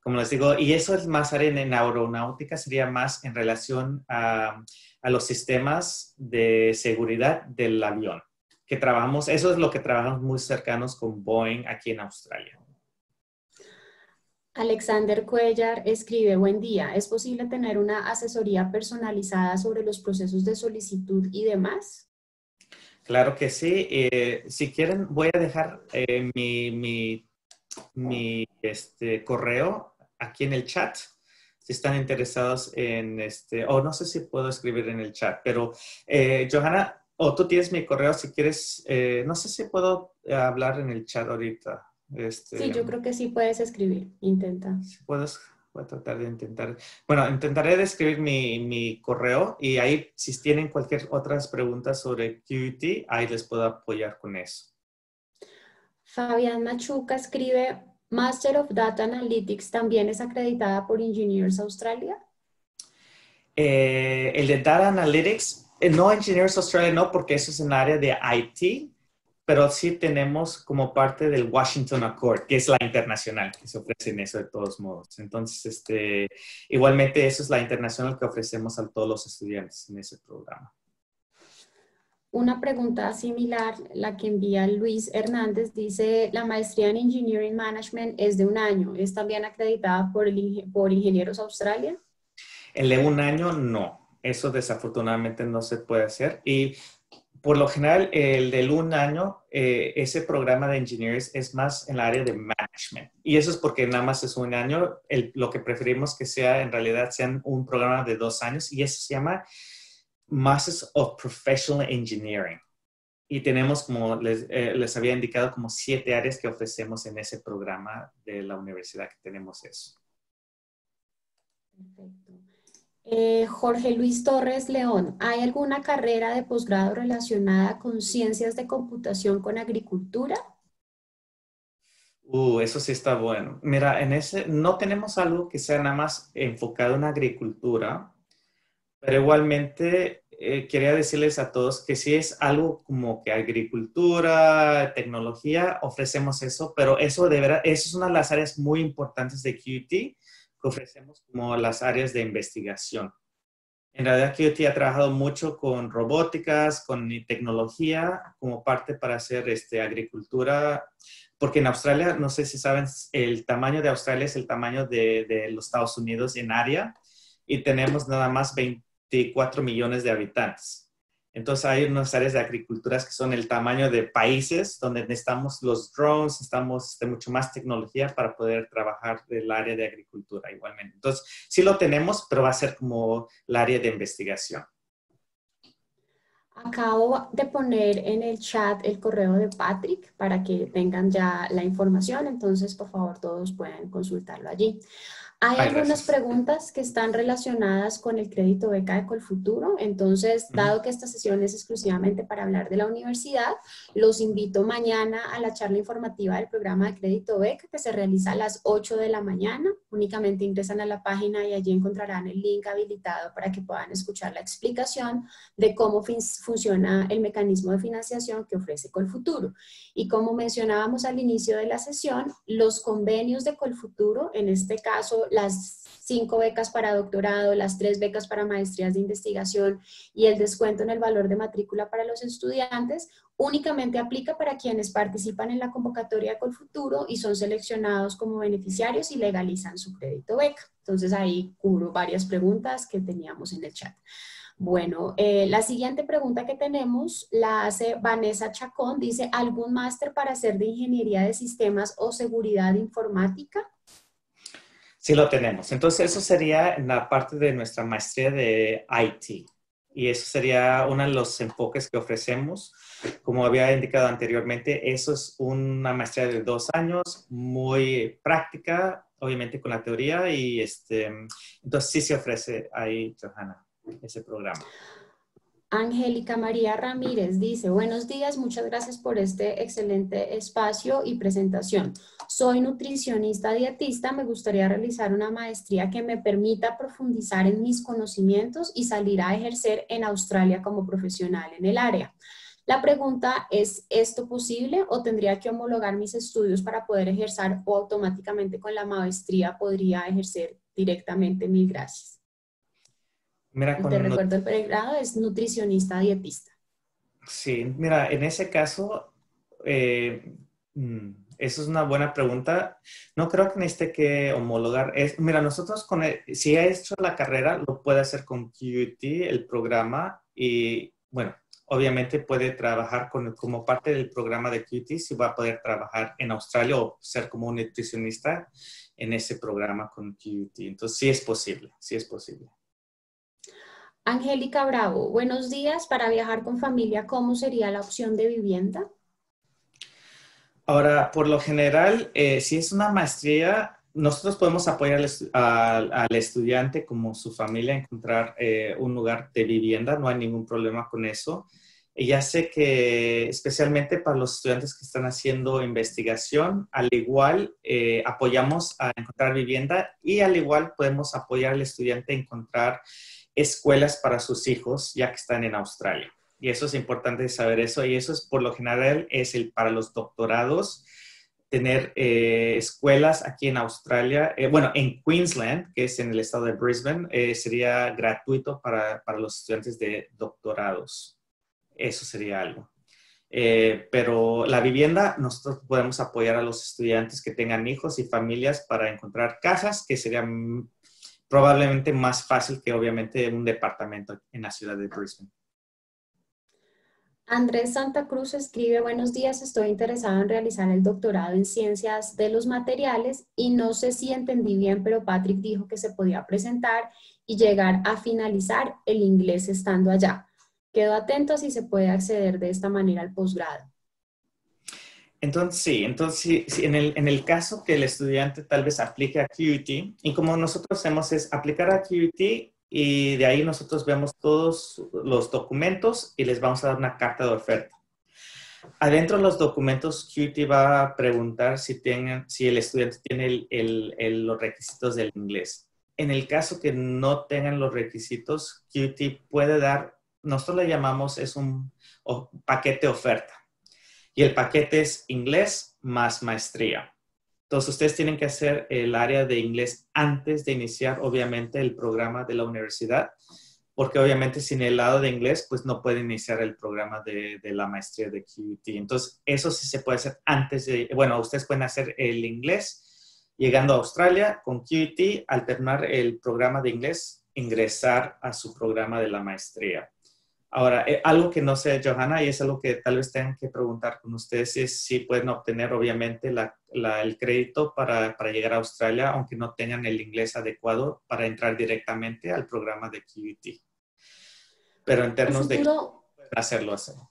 Como les digo, y eso es más área en aeronáutica, sería más en relación a, a los sistemas de seguridad del avión, que trabajamos, eso es lo que trabajamos muy cercanos con Boeing aquí en Australia. Alexander Cuellar escribe, buen día, ¿es posible tener una asesoría personalizada sobre los procesos de solicitud y demás? Claro que sí. Eh, si quieren, voy a dejar eh, mi, mi, este, correo aquí en el chat. Si están interesados en este, o no sé si puedo escribir en el chat, pero eh, Johanna, o tú tienes mi correo si quieres, no sé si puedo hablar en el chat ahorita. Este, sí, yo creo que sí puedes escribir, intenta. puedes, voy a tratar de intentar. Bueno, intentaré de escribir mi, mi, correo y ahí si tienen cualquier otras preguntas sobre QT, ahí les puedo apoyar con eso. Fabián Machuca escribe, Master of Data Analytics también es acreditada por Engineers Australia. Eh, el de Data Analytics, eh, no Engineers Australia, no, porque eso es en área de IT pero sí tenemos como parte del Washington Accord, que es la internacional, que se ofrece en eso de todos modos. Entonces, este, igualmente, eso es la internacional que ofrecemos a todos los estudiantes en ese programa. Una pregunta similar, la que envía Luis Hernández, dice, la maestría en Engineering Management es de un año, ¿es también acreditada por, el, por Ingenieros Australia? El de un año, no. Eso desafortunadamente no se puede hacer. Y por lo general, el del un año, eh, ese programa de engineers es más en el área de management. Y eso es porque nada más es un año. lo que preferimos que sea, en realidad, sea un programa de dos años. Y eso se llama Masters of Professional Engineering. Y tenemos, como les, eh, les había indicado, como siete áreas que ofrecemos en ese programa de la universidad que tenemos eso. Perfecto. Eh, Jorge Luis Torres León, ¿hay alguna carrera de posgrado relacionada con ciencias de computación con agricultura? Uh, eso sí está bueno. Mira, en ese no tenemos algo que sea nada más enfocado en agricultura, pero igualmente eh, quería decirles a todos que si es algo como que agricultura, tecnología, ofrecemos eso, pero eso de verdad, eso es una de las áreas muy importantes de QT ofrecemos como las áreas de investigación. En realidad, QT ha trabajado mucho con robóticas, con tecnología, como parte para hacer este, agricultura, porque en Australia, no sé si saben, el tamaño de Australia es el tamaño de, de los Estados Unidos en área y tenemos nada más 20 24 millones de habitantes. Entonces hay unas áreas de agriculturas que son el tamaño de países donde necesitamos los drones, necesitamos de mucho más tecnología para poder trabajar el área de agricultura igualmente. Entonces sí lo tenemos, pero va a ser como el área de investigación. Acabo de poner en el chat el correo de Patrick para que tengan ya la información, entonces por favor todos pueden consultarlo allí. Hay algunas preguntas que están relacionadas con el crédito beca de Colfuturo, entonces, dado que esta sesión es exclusivamente para hablar de la universidad, los invito mañana a la charla informativa del programa de crédito beca que se realiza a las 8 de la mañana. Únicamente ingresan a la página y allí encontrarán el link habilitado para que puedan escuchar la explicación de cómo funciona el mecanismo de financiación que ofrece Colfuturo. Y como mencionábamos al inicio de la sesión, los convenios de Colfuturo, en este caso las cinco becas para doctorado, las tres becas para maestrías de investigación y el descuento en el valor de matrícula para los estudiantes, únicamente aplica para quienes participan en la convocatoria con futuro y son seleccionados como beneficiarios y legalizan su crédito beca. Entonces ahí cubro varias preguntas que teníamos en el chat. Bueno, eh, la siguiente pregunta que tenemos la hace Vanessa Chacón. Dice, ¿algún máster para hacer de ingeniería de sistemas o seguridad informática? Sí lo tenemos. Entonces, eso sería la parte de nuestra maestría de IT. Y eso sería uno de los enfoques que ofrecemos. Como había indicado anteriormente, eso es una maestría de dos años, muy práctica, obviamente con la teoría. Y este, entonces sí se ofrece ahí, Johanna, ese programa. Angélica María Ramírez dice, buenos días, muchas gracias por este excelente espacio y presentación. Soy nutricionista dietista, me gustaría realizar una maestría que me permita profundizar en mis conocimientos y salir a ejercer en Australia como profesional en el área. La pregunta es, ¿esto posible o tendría que homologar mis estudios para poder ejercer o automáticamente con la maestría podría ejercer directamente? Mil gracias. Mira, Te recuerdo, el pregrado es nutricionista dietista. Sí, mira, en ese caso, eh, mm, eso es una buena pregunta. No creo que necesite que homologar. Es, mira, nosotros con si ha hecho la carrera, lo puede hacer con QUT, el programa, y bueno, obviamente puede trabajar con, como parte del programa de QT, si va a poder trabajar en Australia o ser como un nutricionista en ese programa con QT. Entonces, sí es posible, sí es posible. Angélica Bravo, buenos días. Para viajar con familia, ¿cómo sería la opción de vivienda? Ahora, por lo general, eh, si es una maestría, nosotros podemos apoyar al, estudiante como su familia a encontrar eh, un lugar de vivienda, no hay ningún problema con eso. Y ya sé que especialmente para los estudiantes que están haciendo investigación, al igual eh, apoyamos a encontrar vivienda y al igual podemos apoyar al estudiante a encontrar escuelas para sus hijos ya que están en Australia. Y eso es importante saber eso. Y eso es por lo general es el para los doctorados tener eh, escuelas aquí en Australia, eh, bueno, en Queensland, que es en el estado de Brisbane, eh, sería gratuito para, para, los estudiantes de doctorados. Eso sería algo. pero la vivienda, nosotros podemos apoyar a los estudiantes que tengan hijos y familias para encontrar casas, que serían probablemente más fácil que obviamente un departamento en la ciudad de Brisbane. Andrés Santa Cruz escribe, buenos días, estoy interesado en realizar el doctorado en ciencias de los materiales y no sé si entendí bien, pero Patrick dijo que se podía presentar y llegar a finalizar el inglés estando allá. Quedo atento si se puede acceder de esta manera al posgrado. Entonces, sí, entonces en, el, en el caso que el estudiante tal vez aplique a QUT, y como nosotros hacemos es aplicar a QUT y de ahí nosotros vemos todos los documentos y les vamos a dar una carta de oferta. Adentro de los documentos, QT va a preguntar si, tienen, si el estudiante tiene el, los requisitos del inglés. En el caso que no tengan los requisitos, QT puede dar, nosotros le llamamos, es un paquete oferta y el paquete es inglés más maestría. Entonces, ustedes tienen que hacer el área de inglés antes de iniciar, obviamente, el programa de la universidad, porque obviamente sin el lado de inglés, pues no pueden iniciar el programa de, la maestría de QT. Entonces, eso sí se puede hacer antes de, bueno, ustedes pueden hacer el inglés llegando a Australia con QT, alternar el programa de inglés ingresar a su programa de la maestría. Ahora, eh, algo que no sé, Johanna, y es algo que tal vez tengan que preguntar con ustedes, es si pueden obtener, obviamente, el crédito para, llegar a Australia, aunque no tengan el inglés adecuado para entrar directamente al programa de QUT. Pero en términos de hacerlo, hacerlo.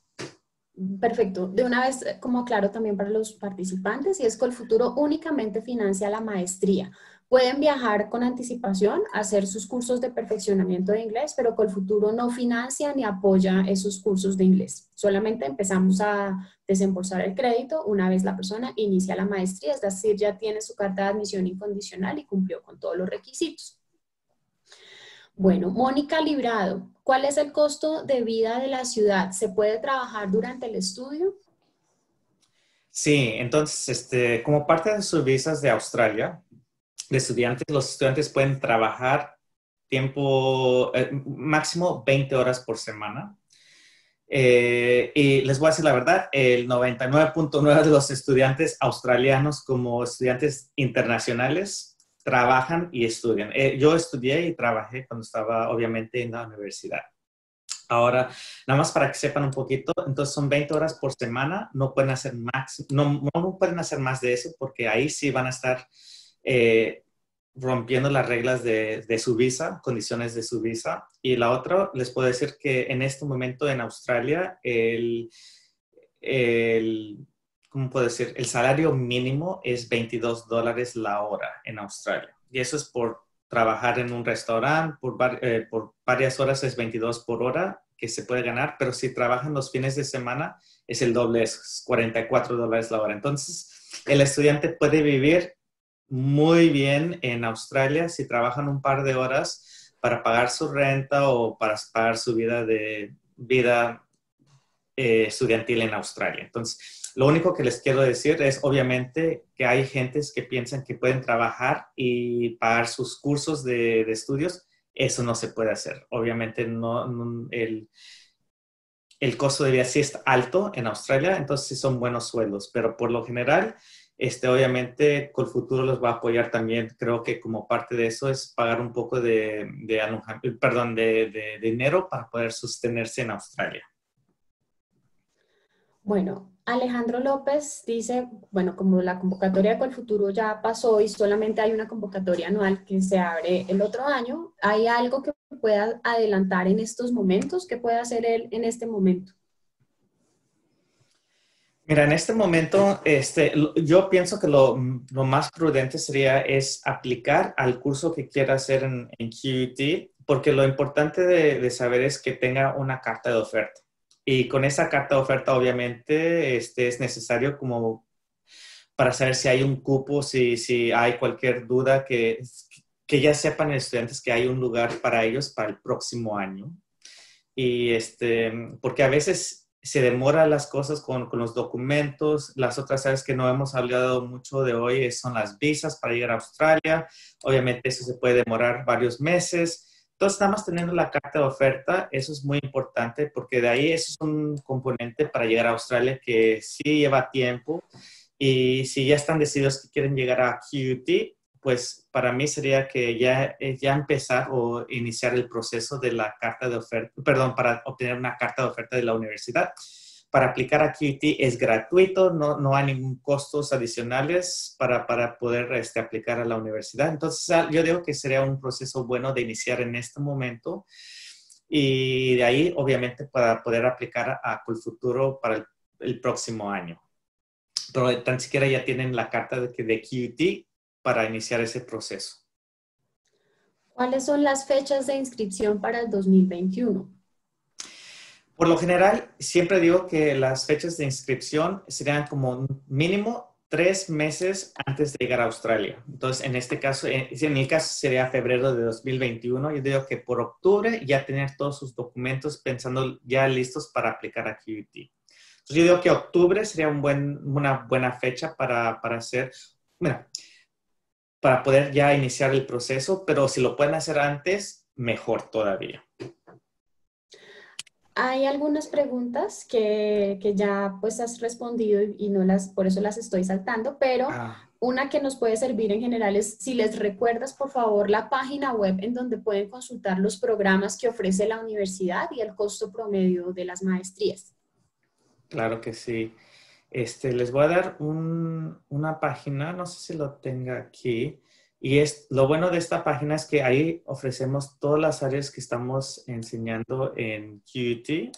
Perfecto. De una vez, eh, como claro también para los participantes, y es que el futuro únicamente financia la maestría. Pueden viajar con anticipación, hacer sus cursos de perfeccionamiento de inglés, pero con el futuro no financia ni apoya esos cursos de inglés. Solamente empezamos a desembolsar el crédito una vez la persona inicia la maestría, es decir, ya tiene su carta de admisión incondicional y cumplió con todos los requisitos. Bueno, Mónica Librado, ¿cuál es el costo de vida de la ciudad? ¿Se puede trabajar durante el estudio? Sí, entonces, este, como parte de sus visas de Australia, de estudiantes, los estudiantes pueden trabajar tiempo eh, máximo 20 horas por semana. Eh, y les voy a decir la verdad, el 99.9 de los estudiantes australianos como estudiantes internacionales trabajan y estudian. Eh, yo estudié y trabajé cuando estaba obviamente en la universidad. Ahora, nada más para que sepan un poquito, entonces son 20 horas por semana, no pueden hacer más, no, no pueden hacer más de eso porque ahí sí van a estar eh, rompiendo las reglas de, su visa, condiciones de su visa. Y la otra, les puedo decir que en este momento en Australia, el, el ¿cómo puedo decir? El salario mínimo es 22 dólares la hora en Australia. Y eso es por trabajar en un restaurante, por, eh, por varias horas es 22 por hora que se puede ganar, pero si trabajan los fines de semana es el doble, es 44 dólares la hora. Entonces, el estudiante puede vivir muy bien en Australia si trabajan un par de horas para pagar su renta o para pagar su vida de vida eh, estudiantil en Australia. Entonces, lo único que les quiero decir es, obviamente, que hay gentes que piensan que pueden trabajar y pagar sus cursos de, estudios. Eso no se puede hacer. Obviamente, el, el costo de vida sí es alto en Australia, entonces sí son buenos sueldos, pero por lo general este, obviamente, futuro los va a apoyar también. Creo que como parte de eso es pagar un poco de, perdón, de, dinero para poder sostenerse en Australia. Bueno, Alejandro López dice, bueno, como la convocatoria con el futuro ya pasó y solamente hay una convocatoria anual que se abre el otro año, ¿hay algo que pueda adelantar en estos momentos? ¿Qué puede hacer él en este momento? Mira, en este momento, este, yo pienso que lo, más prudente sería es aplicar al curso que quiera hacer en, en QUT, porque lo importante de, saber es que tenga una carta de oferta. Y con esa carta de oferta, obviamente, este, es necesario como para saber si hay un cupo, si, si hay cualquier duda, que, que ya sepan los estudiantes que hay un lugar para ellos para el próximo año. Y este, porque a veces se demora las cosas con, los documentos. Las otras áreas que no hemos hablado mucho de hoy son las visas para llegar a Australia. Obviamente eso se puede demorar varios meses. Entonces, estamos teniendo la carta de oferta. Eso es muy importante porque de ahí eso es un componente para llegar a Australia que sí lleva tiempo. Y si ya están decididos que quieren llegar a QUT, pues para mí sería que ya, eh, ya empezar o iniciar el proceso de la carta de oferta, perdón, para obtener una carta de oferta de la universidad. Para aplicar a QT es gratuito, no, no hay ningún costos adicionales para, para poder este, aplicar a la universidad. Entonces, ah, yo digo que sería un proceso bueno de iniciar en este momento y de ahí, obviamente, para poder aplicar a Colfuturo para el, próximo año. Pero tan siquiera ya tienen la carta de, de QT para iniciar ese proceso. ¿Cuáles son las fechas de inscripción para el 2021? Por lo general, siempre digo que las fechas de inscripción serían como mínimo tres meses antes de llegar a Australia. Entonces, en este caso, en, mi caso sería febrero de 2021. Yo digo que por octubre ya tener todos sus documentos pensando ya listos para aplicar a QUT. Entonces, yo digo que octubre sería un buen, una buena fecha para, para hacer. Mira, para poder ya iniciar el proceso, pero si lo pueden hacer antes, mejor todavía. Hay algunas preguntas que, que ya pues has respondido y no las, por eso las estoy saltando, pero ah. una que nos puede servir en general es si les recuerdas, por favor, la página web en donde pueden consultar los programas que ofrece la universidad y el costo promedio de las maestrías. Claro que sí. Este, les voy a dar una página, no sé si lo tenga aquí, y es, lo bueno de esta página es que ahí ofrecemos todas las áreas que estamos enseñando en QUT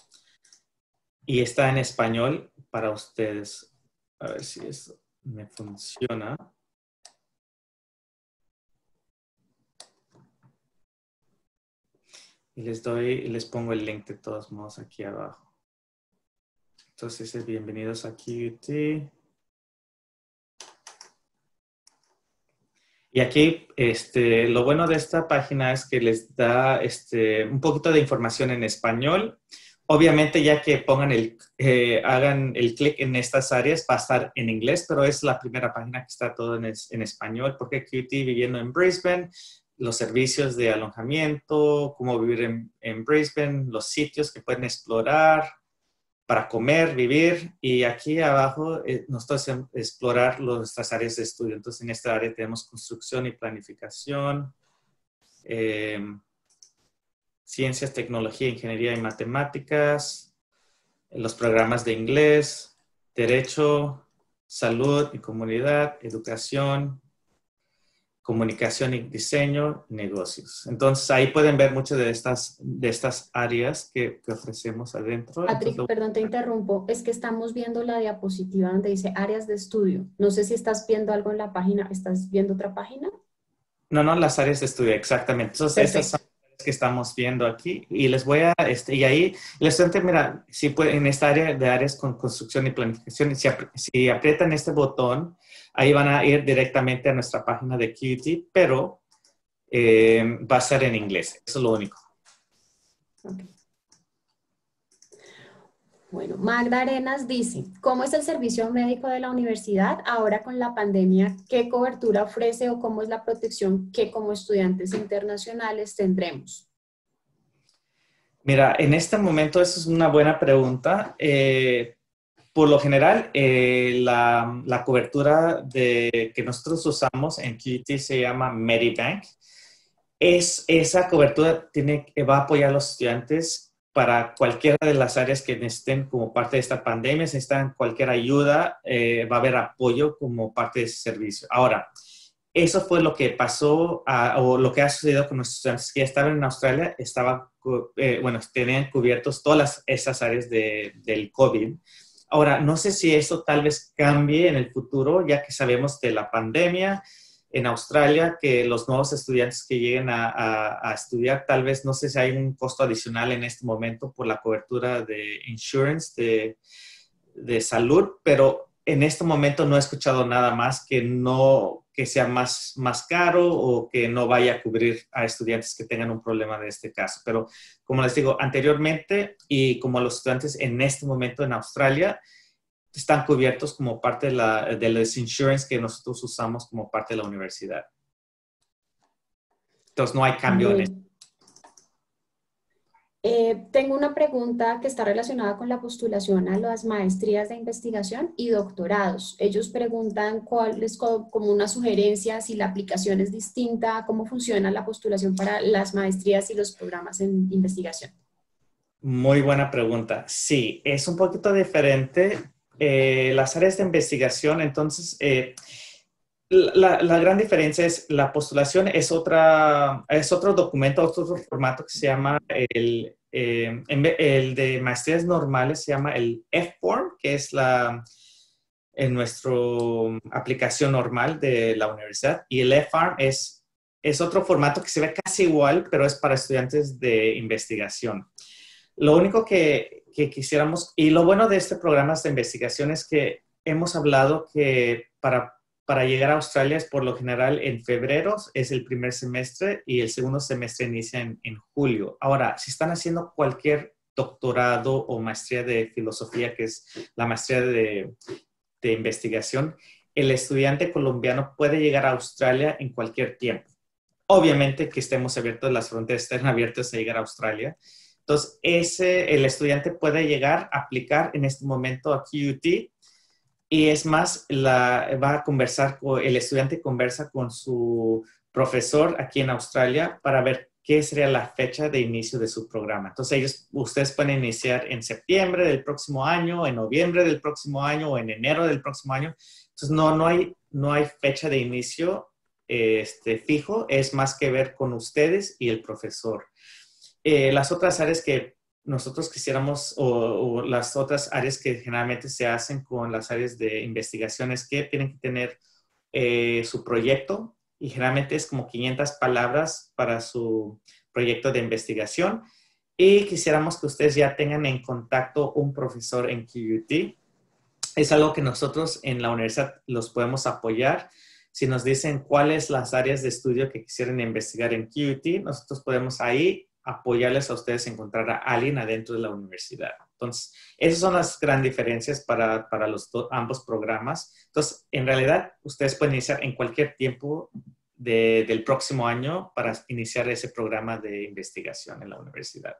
y está en español para ustedes. A ver si eso me funciona. Y les doy, les pongo el link de todos modos aquí abajo. Entonces, bienvenidos a QT. Y aquí, este, lo bueno de esta página es que les da este, un poquito de información en español. Obviamente, ya que pongan el, eh, hagan el clic en estas áreas, va a estar en inglés, pero es la primera página que está todo en, en español, porque QT viviendo en Brisbane, los servicios de alojamiento, cómo vivir en, en Brisbane, los sitios que pueden explorar, para comer, vivir, y aquí abajo eh, nos toca explorar nuestras áreas de estudio. Entonces, en esta área tenemos construcción y planificación, eh, ciencias, tecnología, ingeniería y matemáticas, los programas de inglés, derecho, salud y comunidad, educación, comunicación y diseño, negocios. Entonces ahí pueden ver muchas de estas, de estas áreas que, ofrecemos adentro. Patrick, perdón, te interrumpo. Es que estamos viendo la diapositiva donde dice áreas de estudio. No sé si estás viendo algo en la página. ¿Estás viendo otra página? No, no, las áreas de estudio, exactamente. Entonces, estas son las que estamos viendo aquí. Y les voy a, este, y ahí, el estudiante, mira, si puede, en esta área de áreas con construcción y planificación, si, si aprietan este botón, Ahí van a ir directamente a nuestra página de QT, pero eh, va a ser en inglés. Eso es lo único. Bueno, Magda Arenas dice, ¿cómo es el servicio médico de la universidad ahora con la pandemia? ¿Qué cobertura ofrece o cómo es la protección que como estudiantes internacionales tendremos? Mira, en este momento esa es una buena pregunta. Eh, por lo general, eh, la, cobertura de, que nosotros usamos en QT se llama Medibank. Es, esa cobertura tiene, va a apoyar a los estudiantes para cualquiera de las áreas que necesiten como parte de esta pandemia, si necesitan cualquier ayuda, eh, va a haber apoyo como parte de ese servicio. Ahora, eso fue lo que pasó o lo que ha sucedido con nuestros estudiantes que estaban en Australia, estaban, eh, bueno, tenían cubiertos todas esas áreas de, del COVID Ahora, no sé si eso tal vez cambie en el futuro, ya que sabemos de la pandemia en Australia, que los nuevos estudiantes que lleguen a, estudiar, tal vez no sé si hay un costo adicional en este momento por la cobertura de insurance, de, de salud, pero en este momento no he escuchado nada más que no que sea más, más caro o que no vaya a cubrir a estudiantes que tengan un problema de este caso. Pero como les digo, anteriormente y como los estudiantes en este momento en Australia están cubiertos como parte de, la, de los insurance que nosotros usamos como parte de la universidad. Entonces no hay cambio en esto. Eh, tengo una pregunta que está relacionada con la postulación a las maestrías de investigación y doctorados. Ellos preguntan cuál es como una sugerencia, si la aplicación es distinta, cómo funciona la postulación para las maestrías y los programas en investigación. Muy buena pregunta. Sí, es un poquito diferente. Eh, las áreas de investigación, entonces, eh, la, gran diferencia es la postulación es, otra, es otro documento, otro formato que se llama el, eh, el de maestrías normales, se llama el F-Form, que es la, en nuestra aplicación normal de la universidad, y el F-Farm es, es otro formato que se ve casi igual, pero es para estudiantes de investigación. Lo único que, que quisiéramos, y lo bueno de este programa de investigación es que hemos hablado que para para llegar a Australia es por lo general en febrero, es el primer semestre y el segundo semestre inicia en, julio. Ahora, si están haciendo cualquier doctorado o maestría de filosofía, que es la maestría de, investigación, el estudiante colombiano puede llegar a Australia en cualquier tiempo. Obviamente que estemos abiertos, las fronteras estén abiertas a llegar a Australia. Entonces, ese, el estudiante puede llegar a aplicar en este momento a QUT y es más, la, va a conversar, con, el estudiante conversa con su profesor aquí en Australia para ver qué sería la fecha de inicio de su programa. Entonces, ellos, ustedes pueden iniciar en septiembre del próximo año, en noviembre del próximo año o en enero del próximo año. Entonces, no, no, hay, no hay fecha de inicio este, fijo, es más que ver con ustedes y el profesor. Eh, las otras áreas que nosotros quisiéramos, o, las otras áreas que generalmente se hacen con las áreas de investigación es que tienen que tener eh, su proyecto y generalmente es como 500 palabras para su proyecto de investigación. Y quisiéramos que ustedes ya tengan en contacto un profesor en QUT. Es algo que nosotros en la universidad los podemos apoyar. Si nos dicen cuáles las áreas de estudio que quisieran investigar en QUT, nosotros podemos ahí apoyarles a ustedes a encontrar a alguien adentro de la universidad. Entonces, esas son las grandes diferencias para, para los ambos programas. Entonces, en realidad, ustedes pueden iniciar en cualquier tiempo del próximo año para iniciar ese programa de investigación en la universidad.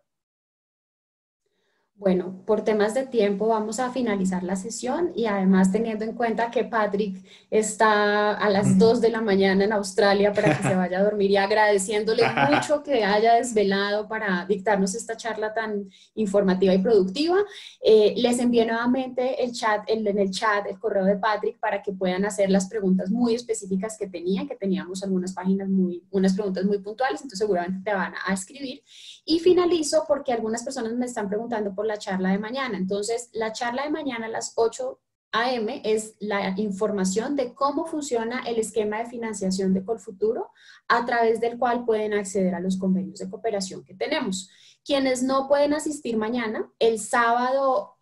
Bueno, por temas de tiempo vamos a finalizar la sesión y además teniendo en cuenta que Patrick está a las 2 de la mañana en Australia para que se vaya a dormir y agradeciéndole mucho que haya desvelado para dictarnos esta charla tan informativa y productiva, eh, les envío nuevamente el chat, el, en el chat el correo de Patrick para que puedan hacer las preguntas muy específicas que tenían, que teníamos algunas páginas muy, unas preguntas muy puntuales, entonces seguramente te van a escribir. Y finalizo porque algunas personas me están preguntando por la charla de mañana. Entonces, la charla de mañana a las 8 a.m. es la información de cómo funciona el esquema de financiación de Colfuturo, a través del cual pueden acceder a los convenios de cooperación que tenemos. Quienes no pueden asistir mañana, el sábado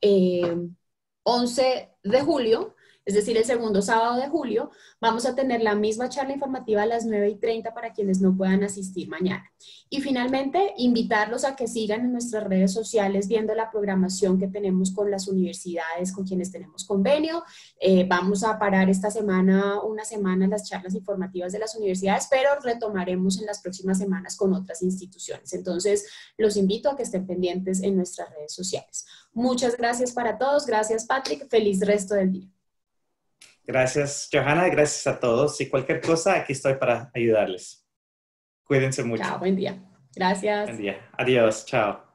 11 eh, de julio, es decir, el segundo sábado de julio, vamos a tener la misma charla informativa a las 9 y 30 para quienes no puedan asistir mañana. Y finalmente, invitarlos a que sigan en nuestras redes sociales viendo la programación que tenemos con las universidades con quienes tenemos convenio. Eh, vamos a parar esta semana, una semana, las charlas informativas de las universidades, pero retomaremos en las próximas semanas con otras instituciones. Entonces, los invito a que estén pendientes en nuestras redes sociales. Muchas gracias para todos. Gracias, Patrick. Feliz resto del día. Gracias, Johanna. Gracias a todos. Y cualquier cosa, aquí estoy para ayudarles. Cuídense mucho. Chao, buen día. Gracias. Buen día. Adiós. Chao.